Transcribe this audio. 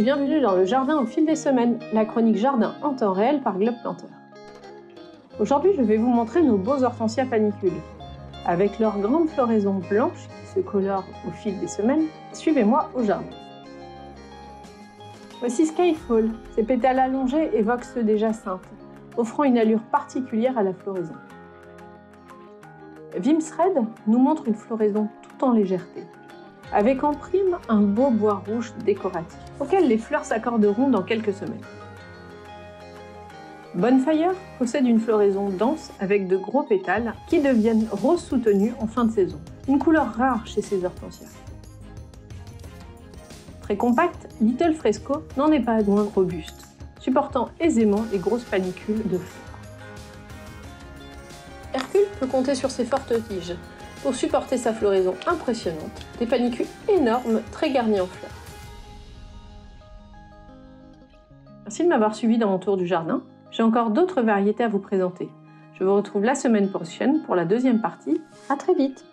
bienvenue dans le jardin au fil des semaines, la chronique jardin en temps réel par Globe Planter. Aujourd'hui, je vais vous montrer nos beaux hortensias panicules. Avec leur grande floraison blanche qui se colore au fil des semaines, suivez-moi au jardin. Voici Skyfall. Ses pétales allongés évoquent ceux des jacinthes, offrant une allure particulière à la floraison. Vimsred nous montre une floraison tout en légèreté, avec en prime un beau bois rouge décoratif, auquel les fleurs s'accorderont dans quelques semaines. Bonfire possède une floraison dense avec de gros pétales qui deviennent rose soutenus en fin de saison, une couleur rare chez ces hortensias. Très compact, Little Fresco n'en est pas moins robuste, supportant aisément les grosses panicules de fleurs. Compter sur ses fortes tiges pour supporter sa floraison impressionnante, des panicules énormes très garnies en fleurs. Merci de m'avoir suivi dans mon tour du jardin. J'ai encore d'autres variétés à vous présenter. Je vous retrouve la semaine prochaine pour la deuxième partie. À très vite